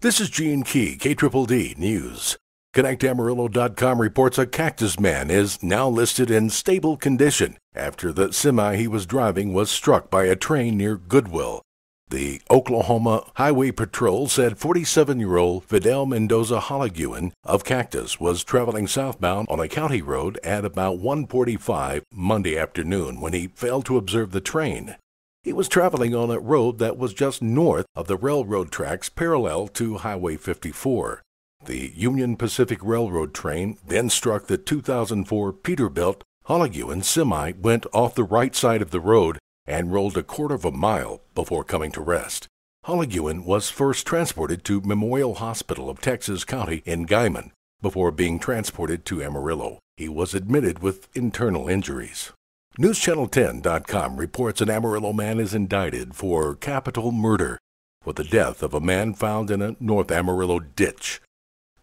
This is Gene Key, KDDD News. ConnectAmarillo.com reports a Cactus man is now listed in stable condition after the semi he was driving was struck by a train near Goodwell. The Oklahoma Highway Patrol said 47 year old Fidel Mendoza Hologuin of Cactus was traveling southbound on a county road at about 1:45 Monday afternoon when he failed to observe the train. He was traveling on a road that was just north of the railroad tracks parallel to Highway 54. The Union Pacific Railroad train then struck the 2004 Peterbilt. Hologuin semi went off the right side of the road and rolled a quarter of a mile before coming to rest. Hologuin was first transported to Memorial Hospital of Texas County in Guymon before being transported to Amarillo. He was admitted with internal injuries. NewsChannel10.com reports an Amarillo man is indicted for capital murder for the death of a man found in a North Amarillo ditch.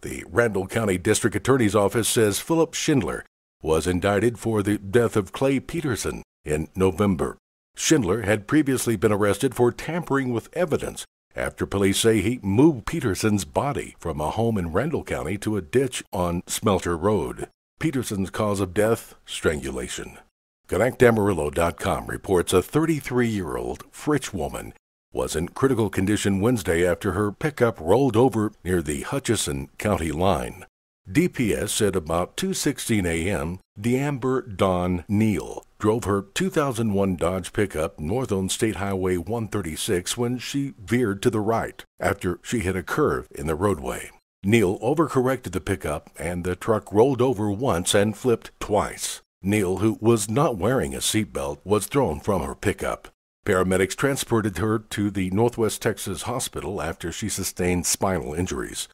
The Randall County District Attorney's Office says Philip Schindler was indicted for the death of Clay Peterson in November. Schindler had previously been arrested for tampering with evidence after police say he moved Peterson's body from a home in Randall County to a ditch on Smelter Road. Peterson's cause of death, strangulation. ConnectAmarillo.com reports a 33 year old Fritch woman was in critical condition Wednesday after her pickup rolled over near the Hutchinson County line. DPS said about 2:16 a.m. D'Amber Dawn Neal drove her 2001 Dodge pickup north on State Highway 136 when she veered to the right after she hit a curve in the roadway. Neal overcorrected the pickup and the truck rolled over once and flipped twice. Neal, who was not wearing a seatbelt, was thrown from her pickup. Paramedics transported her to the Northwest Texas Hospital after she sustained spinal injuries.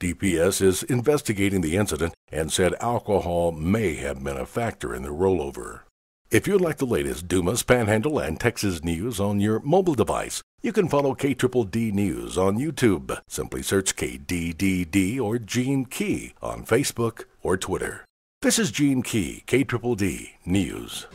DPS is investigating the incident and said alcohol may have been a factor in the rollover. If you'd like the latest Dumas, Panhandle, and Texas news on your mobile device, you can follow KDDD News on YouTube. Simply search KDDD or Gene Key on Facebook or Twitter. This is Gene Key, KDDD News.